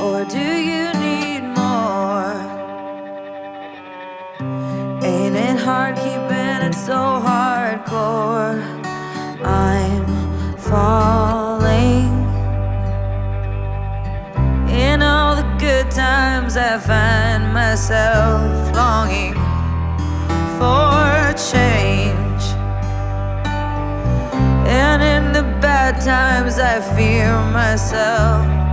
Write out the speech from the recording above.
Or do you need more? Ain't it hard keeping it so hardcore? I'm falling. In all the good times, I find myself longing for change. And in the bad times, I fear myself.